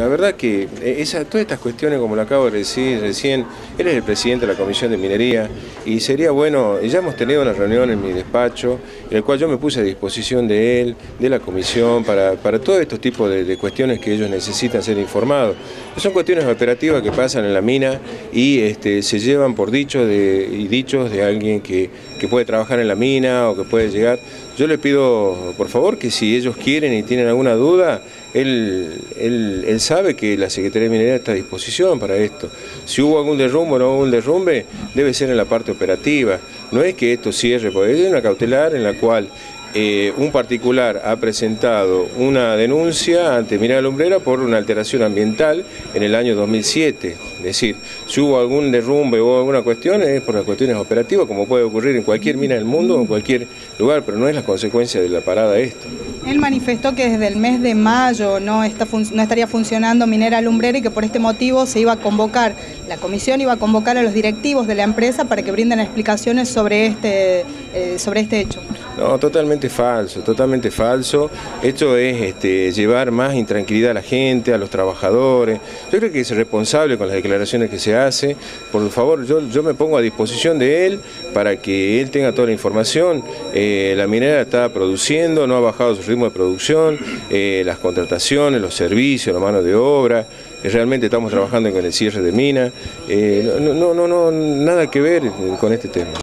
La verdad que eh, todas estas cuestiones, como lo acabo de decir recién, él es el presidente de la Comisión de Minería y sería bueno, ya hemos tenido una reunión en mi despacho, en el cual yo me puse a disposición de él, de la Comisión, para, para todos estos tipos de, cuestiones que ellos necesitan ser informados. Son cuestiones operativas que pasan en la mina y este, se llevan por dichos de, y dichos de alguien que, que puede trabajar en la mina o que puede llegar. Yo le pido, por favor, que si ellos quieren y tienen alguna duda, él, él, sabe que la Secretaría de Minería está a disposición para esto. Si hubo algún derrumbe o no hubo un derrumbe, debe ser en la parte operativa. No es que esto cierre, porque es una cautelar en la cual eh, un particular ha presentado una denuncia ante Mineral Lumbrera por una alteración ambiental en el año 2007. Es decir, si hubo algún derrumbe o alguna cuestión, es por las cuestiones operativas, como puede ocurrir en cualquier mina del mundo o en cualquier lugar, pero no es la consecuencia de la parada esto. Él manifestó que desde el mes de mayo no estaría funcionando Minera Lumbrera y que por este motivo se iba a convocar, la comisión iba a convocar a los directivos de la empresa para que brinden explicaciones sobre este, eh, sobre este hecho. No, totalmente falso, totalmente falso. Esto es este, llevar más intranquilidad a la gente, a los trabajadores. Yo creo que es responsable con las declaraciones que se hace. Por favor, yo, yo me pongo a disposición de él para que él tenga toda la información. Eh, la minera está produciendo, no ha bajado su ritmo de producción, eh, las contrataciones, los servicios, la mano de obra. Eh, realmente estamos trabajando con el cierre de mina. no, no, no, no, nada que ver con este tema.